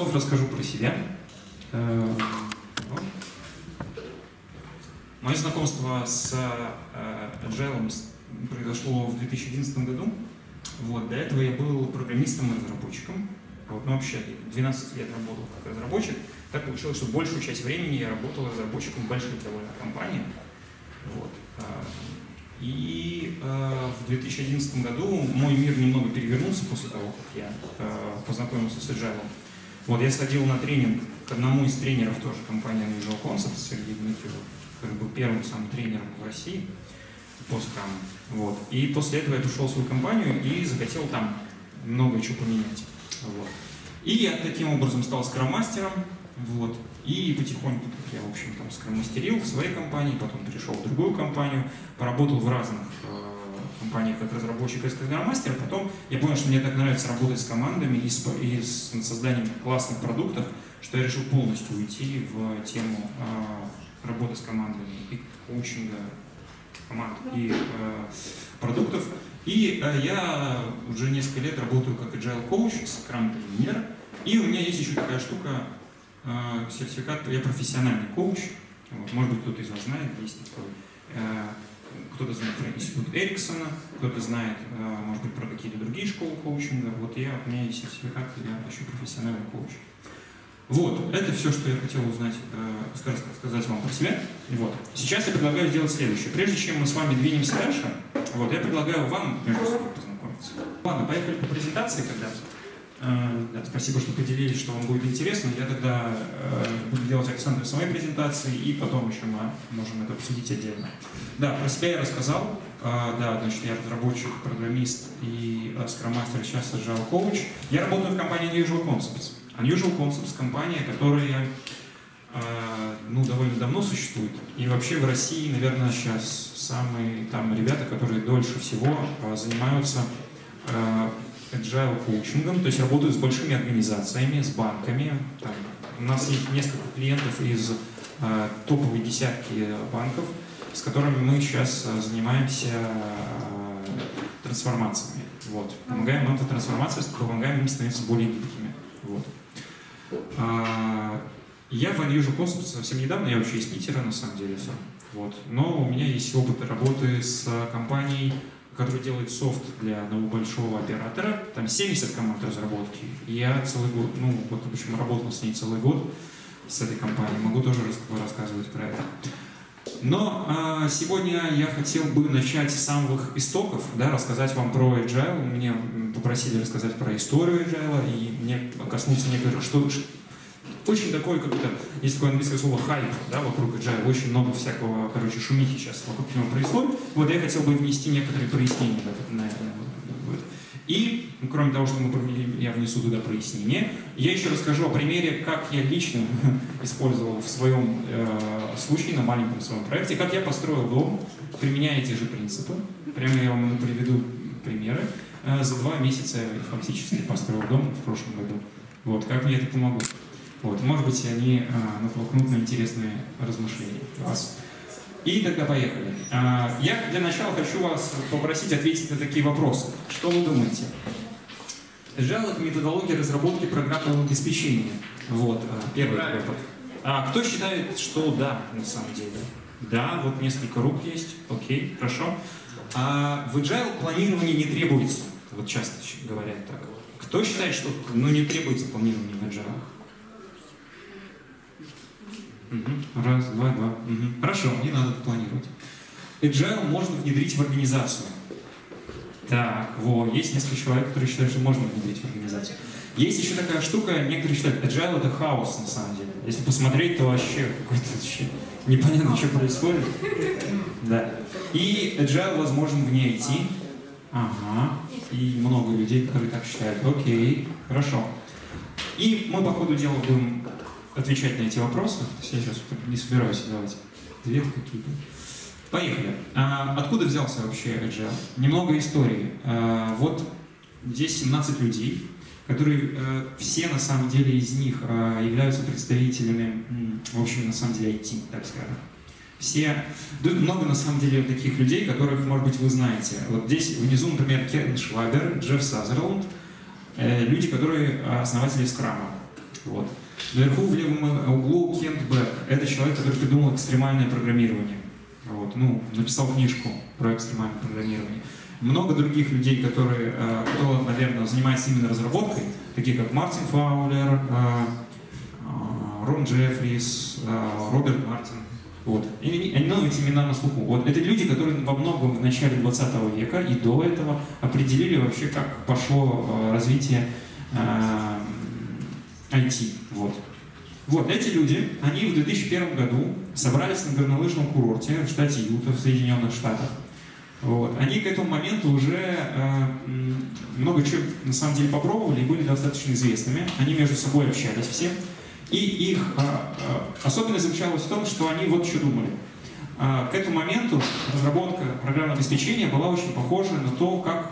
слов расскажу про себя. Э, Мое знакомство с э, Agile произошло в 2011 году. Вот, до этого я был программистом и разработчиком. Вот, ну, вообще, 12 лет работал как разработчик. Так получилось, что большую часть времени я работал разработчиком больших довольно компаний. Вот. Э, и э, в 2011 году мой мир немного перевернулся после того, как я э, познакомился с Agile. Вот я сходил на тренинг к одному из тренеров тоже компании Unusual Concepts, Сергей Дмитриев, который был первым самым тренером в России по скраму. Вот. И после этого я пришел в свою компанию и захотел там много чего поменять. Вот. И я таким образом стал скрам-мастером, вот. И потихоньку я, в общем, там скромастерил в своей компании, потом перешел в другую компанию, поработал в разных э, компаниях как разработчик и как мастер. Потом я понял, что мне так нравится работать с командами и с, и с созданием классных продуктов, что я решил полностью уйти в тему э, работы с командами и коучинга команд и э, продуктов. И э, я уже несколько лет работаю как agile коуч, скрам тренер. И у меня есть еще такая штука, э, сертификат, я профессиональный коуч. Вот, может быть, кто-то из вас знает, есть такой. Кто-то знает про институт Эриксона, кто-то знает, э, может быть, про какие-то другие школы коучинга. Вот я, у меня есть сертификат, я еще профессиональный коуч. Вот, это все, что я хотел узнать, э, сказать вам про себя. Вот. Сейчас я предлагаю сделать следующее. Прежде чем мы с вами двинемся дальше, вот, я предлагаю вам между собой познакомиться. Ладно, поехали по презентации когда-то. Э, да, спасибо, что поделились, что вам будет интересно. Я тогда э, буду делать в своей презентации, и потом еще мы можем это обсудить отдельно. Да, про себя я рассказал. Э, да, значит, я разработчик, программист и э, скрам-мастер, сейчас agile коуч. Я работаю в компании Unusual Concepts. Unusual Concepts — компания, которая э, ну, довольно давно существует. И вообще в России, наверное, сейчас самые там ребята, которые дольше всего э, занимаются agile коучингом, то есть работают с большими организациями, с банками. Там, у нас есть несколько клиентов из э, топовой десятки банков, с которыми мы сейчас э, занимаемся э, трансформациями. Вот. Помогаем им этой трансформации, помогаем им становиться более гибкими. Вот. А, я в Unusual Concepts совсем недавно, я вообще из Питера на самом деле сам. Вот. Но у меня есть опыт работы с компанией который делает софт для одного большого оператора. Там 70 команд разработки. Я целый год, ну, вот, в общем, работал с ней целый год, с этой компанией. Могу тоже рассказывать про это. Но а, сегодня я хотел бы начать с самых истоков, да, рассказать вам про Agile. Меня попросили рассказать про историю Agile, и мне коснуться некоторых, что, очень такой, как то есть такое английское слово хайп, да, вокруг agile, очень много всякого, короче, шумихи сейчас вокруг него происходит. Вот я хотел бы внести некоторые прояснения на это. Вот. И, ну, кроме того, что мы я внесу туда прояснение, я еще расскажу о примере, как я лично использовал в своем э, случае, на маленьком своем проекте, как я построил дом, применяя те же принципы. Прямо я вам приведу примеры. Э, за два месяца я фактически построил дом в прошлом году. Вот, как мне это помогло. Вот, может быть, они а, натолкнут на интересные размышления вас. И тогда поехали. А, я для начала хочу вас попросить ответить на такие вопросы. Что вы думаете? Agile — это методология разработки программного обеспечения. Вот, а, первый вопрос. А кто считает, что да, на самом деле? Да, вот несколько рук есть. Окей, хорошо. А в Agile планирование не требуется. Вот часто говорят так. Кто считает, что ну, не требуется планирование в Agile? Угу. Раз, два, два. Угу. Хорошо, не надо планировать. Agile можно внедрить в организацию. Так, вот, есть несколько человек, которые считают, что можно внедрить в организацию. Есть еще такая штука, некоторые считают, agile это хаос на самом деле. Если посмотреть, то вообще какой-то вообще непонятно, что происходит. Да. И agile возможен вне IT. Ага. И много людей, которые так считают. Окей, хорошо. И мы по ходу дела будем отвечать на эти вопросы. Я сейчас не собираюсь давать ответы какие-то. Поехали. А, откуда взялся вообще Agile? Немного истории. А, вот здесь 17 людей, которые а, все на самом деле из них являются представителями, в общем, на самом деле IT, так скажем. Все, много на самом деле таких людей, которых, может быть, вы знаете. Вот здесь внизу, например, Кен Швабер, Джефф Сазерланд, э, люди, которые основатели Скрама. Вот. Наверху в левом углу Кент Бек. Это человек, который придумал экстремальное программирование. Вот. Ну, написал книжку про экстремальное программирование. Много других людей, которые, э, кто, наверное, занимается именно разработкой, такие как Мартин Фаулер, э, э, Рон Джеффрис, Роберт Мартин, вот. И они, ну, эти имена на слуху. Вот. Это люди, которые во многом в начале 20 века и до этого определили вообще, как пошло развитие IT. Вот. Вот, эти люди, они в 2001 году собрались на горнолыжном курорте в штате Юта, в Соединенных Штатах. Вот. Они к этому моменту уже э, много чего на самом деле попробовали и были достаточно известными. Они между собой общались все. И их а, особенность заключалась в том, что они вот что думали. А, к этому моменту разработка программного обеспечения была очень похожа на то, как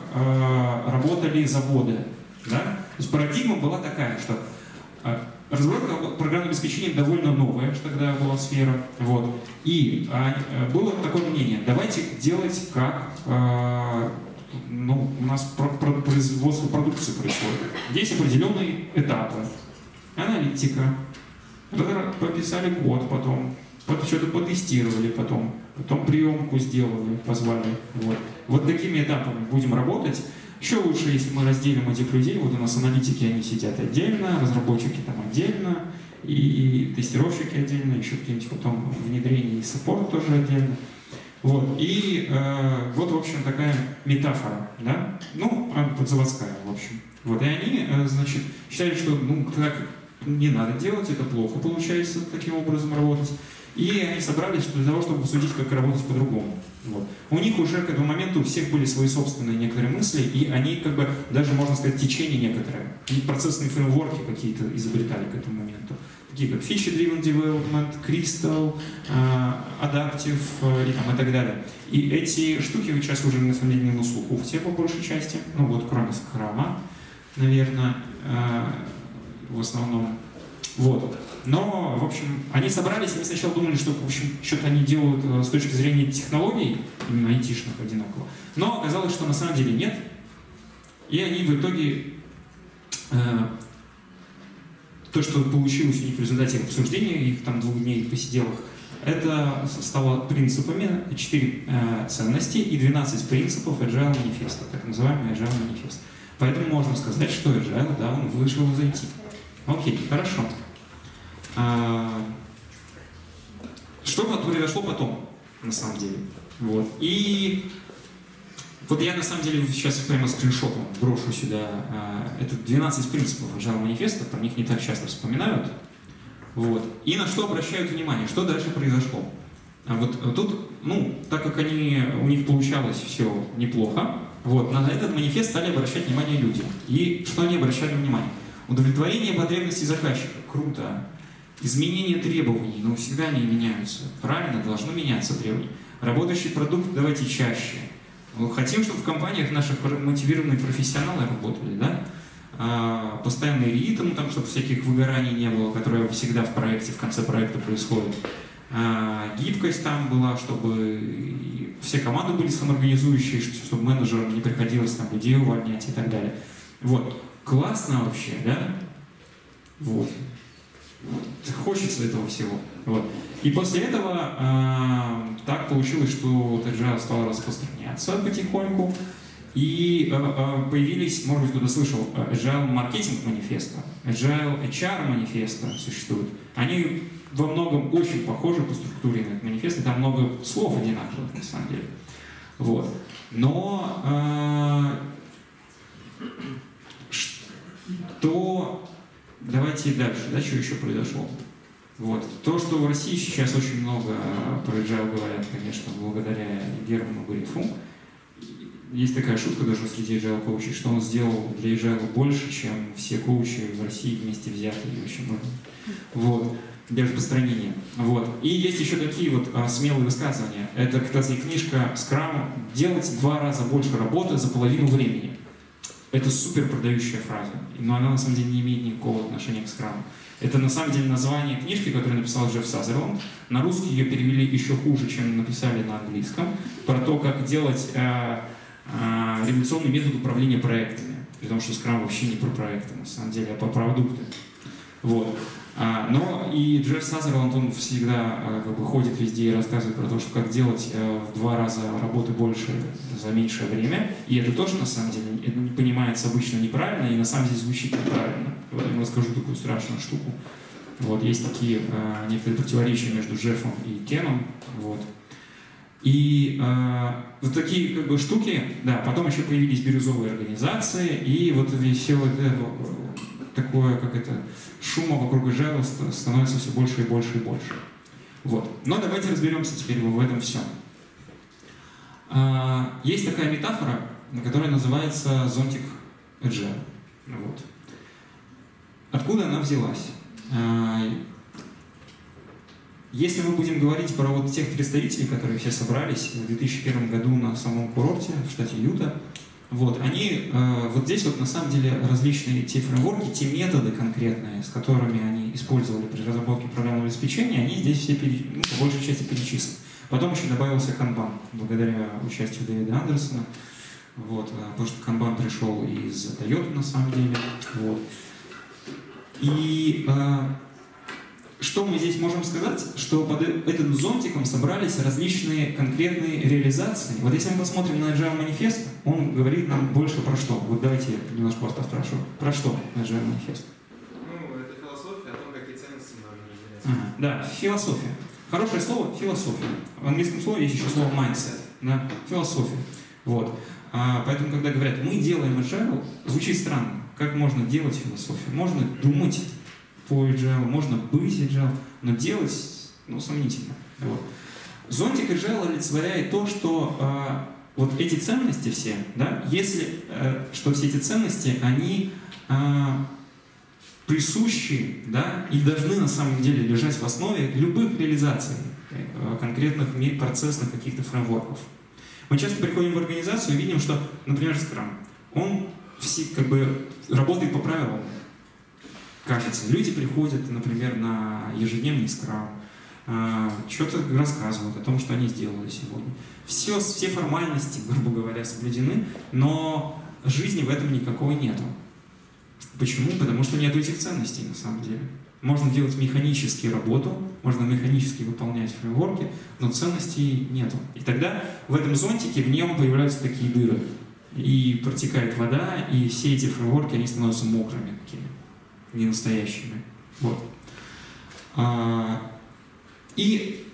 работали заводы. Да? То есть парадигма была такая, что разработка программного обеспечения довольно новая, тогда была сфера. Вот. И было такое мнение, давайте делать как ну, у нас производство продукции происходит. Есть определенные этапы. Аналитика, пописали код потом, что-то потестировали потом, потом приемку сделали, позвали. Вот. вот такими этапами будем работать. Еще лучше, если мы разделим этих людей, вот у нас аналитики, они сидят отдельно, разработчики там отдельно, и тестировщики отдельно, еще какие-нибудь потом внедрение и саппорт тоже отдельно. Вот, и э, вот, в общем, такая метафора, да, ну, заводская, в общем. Вот, и они, э, значит, считали, что, ну, так не надо делать, это плохо получается таким образом работать. И они собрались для того, чтобы обсудить, как работать по-другому. Вот. У них уже к этому моменту у всех были свои собственные некоторые мысли, и они как бы даже, можно сказать, течение некоторое. Они процессные фреймворки какие-то изобретали к этому моменту. Такие как Feature Driven Development, Crystal, uh, Adaptive uh, и, там, и так далее. И эти штуки сейчас уже на самом деле не на слуху все по большей части, ну вот кроме Скрама, наверное. Uh, в основном. Вот. Но, в общем, они собрались, они сначала думали, что, в общем, что-то они делают э, с точки зрения технологий, именно айтишных одинаково. Но оказалось, что на самом деле нет. И они в итоге э, то, что получилось у них в результате обсуждения, их там двух дней посиделок, это стало принципами, 4 э, ценности и 12 принципов Agile манифеста, так называемый Agile манифест. Поэтому можно сказать, что Agile, да, он вышел из IT. Окей, хорошо. А, что произошло потом, на самом деле? Вот. И вот я на самом деле сейчас прямо скриншотом брошу сюда. А, это 12 принципов Agile манифеста, про них не так часто вспоминают. Вот. И на что обращают внимание, что дальше произошло. А вот тут, ну, так как они, у них получалось все неплохо, вот, на этот манифест стали обращать внимание люди. И что они обращали внимание? Удовлетворение потребностей заказчика. Круто. Изменение требований. Но всегда они меняются. Правильно, должно меняться требования. Работающий продукт давайте чаще. Мы хотим, чтобы в компаниях наших мотивированные профессионалы работали, да? А, постоянный ритм, там, чтобы всяких выгораний не было, которые всегда в проекте, в конце проекта происходят. А, гибкость там была, чтобы все команды были самоорганизующие, чтобы менеджерам не приходилось там людей увольнять и так далее. Вот. Классно вообще, да? Вот. Хочется этого всего. Вот. И после этого э, так получилось, что Agile стал распространяться потихоньку. И э, э, появились, может быть, кто-то слышал, Agile маркетинг манифеста, Agile HR манифеста существует. Они во многом очень похожи по структуре на этот манифест, и там много слов одинаковых, на самом деле. Вот. Но э, то давайте дальше, да, что еще произошло. Вот. То, что в России сейчас очень много про agile говорят, конечно, благодаря Герману Грифу. Есть такая шутка даже среди agile коучей, что он сделал для agile больше, чем все коучи в России вместе взятые. В общем, вот для распространения. Вот. И есть еще такие вот а, смелые высказывания. Это, кстати, книжка Скрам «Делать два раза больше работы за половину времени». Это супер продающая фраза, но она на самом деле не имеет никакого отношения к скраму. Это на самом деле название книжки, которую написал Джефф Сазерланд. На русский ее перевели еще хуже, чем написали на английском. Про то, как делать э, э, революционный метод управления проектами. При том, что скрам вообще не про проекты, на самом деле, а про продукты. Вот. А, но и Джефф Сазерланд, он всегда а, как бы ходит везде и рассказывает про то, что как делать а, в два раза работы больше за меньшее время. И это тоже, на самом деле, это понимается обычно неправильно, и на самом деле звучит неправильно. Вот я расскажу такую страшную штуку. Вот, есть такие э, некоторые противоречия между Джеффом и Кеном. Вот. И э, вот такие как бы штуки, да, потом еще появились бирюзовые организации, и вот все вот это такое, как это, шума вокруг Ижева становится все больше и больше и больше. Вот. Но давайте разберемся теперь в этом всем. А, есть такая метафора, которая называется зонтик Эджера. Вот. Откуда она взялась? А, если мы будем говорить про вот тех представителей, которые все собрались в 2001 году на самом курорте в штате Юта, вот, они, э, вот здесь вот на самом деле различные те фреймворки, те методы конкретные, с которыми они использовали при разработке программного обеспечения, они здесь все, ну, по большей части перечислены. Потом еще добавился Kanban, благодаря участию Дэвида Андерсона, вот, э, потому что Kanban пришел из Toyota на самом деле, вот. И э, что мы здесь можем сказать? Что под этим зонтиком собрались различные конкретные реализации. Вот если мы посмотрим на Agile Manifest, он говорит нам больше про что. Вот давайте я немножко вас поспрашиваю. Про что Agile Manifest? Ну, это философия о том, какие ценности разделять. Ага, да, философия. Хорошее слово – философия. В английском слове есть еще слово mindset. Да? Философия. Вот. А, поэтому, когда говорят «мы делаем agile», звучит странно. Как можно делать философию? Можно думать по agile, можно быть agile, но делать, ну, сомнительно. Вот. Зонтик agile олицетворяет то, что э, вот эти ценности все, да, если, э, что все эти ценности, они э, присущи, да, и должны на самом деле лежать в основе любых реализаций э, конкретных процессных каких-то фреймворков. Мы часто приходим в организацию и видим, что, например, Scrum, он все, как бы работает по правилам, кажется. Люди приходят, например, на ежедневный скрам, а, что-то рассказывают о том, что они сделали сегодня. Все, все формальности, грубо говоря, соблюдены, но жизни в этом никакой нету. Почему? Потому что нет этих ценностей на самом деле. Можно делать механически работу, можно механически выполнять фреймворки, но ценностей нету. И тогда в этом зонтике в нем появляются такие дыры. И протекает вода, и все эти фреймворки, они становятся мокрыми такими не настоящими. Вот. А, и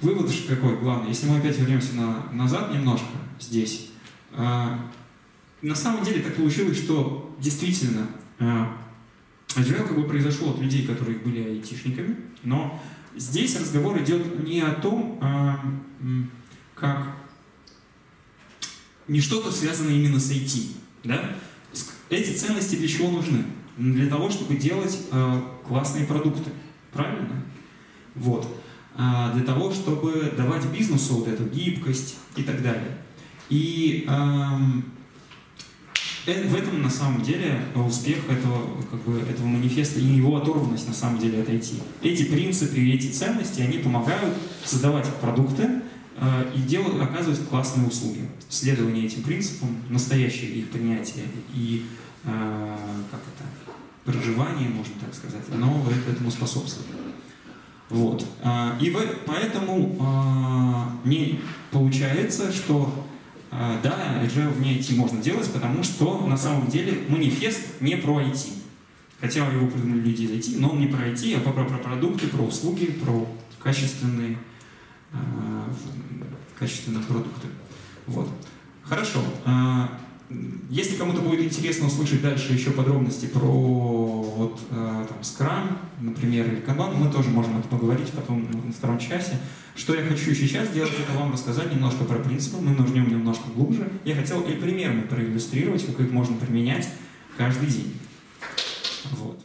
вывод какой главный? Если мы опять вернемся на, назад немножко здесь, а, на самом деле так получилось, что действительно а, Agile как бы произошел от людей, которые были айтишниками, но здесь разговор идет не о том, а, как не что-то связано именно с IT. Да? Эти ценности для чего нужны? Для того, чтобы делать э, классные продукты. Правильно? Вот. А, для того, чтобы давать бизнесу вот эту гибкость и так далее. И эм, э, в этом на самом деле успех этого, как бы, этого манифеста и его оторванность на самом деле от IT. Эти принципы и эти ценности, они помогают создавать продукты э, и делать, оказывать классные услуги. Следование этим принципам, настоящее их принятие и э, как это, проживание, можно так сказать, оно этому способствует. Вот. А, и поэтому а, не получается, что а, да, agile вне IT можно делать, потому что на самом деле манифест не про IT. Хотя его придумали люди из IT, но он не про IT, а про, про продукты, про услуги, про качественные, качественные продукты. Вот. Хорошо. Если кому-то будет интересно услышать дальше еще подробности про вот, э, там, Scrum, например, или Kanban, мы тоже можем это поговорить потом на втором часе. Что я хочу сейчас сделать, это вам рассказать немножко про принципы, мы нужнем немножко глубже. Я хотел и примерами проиллюстрировать, как их можно применять каждый день. Вот.